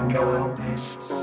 can go.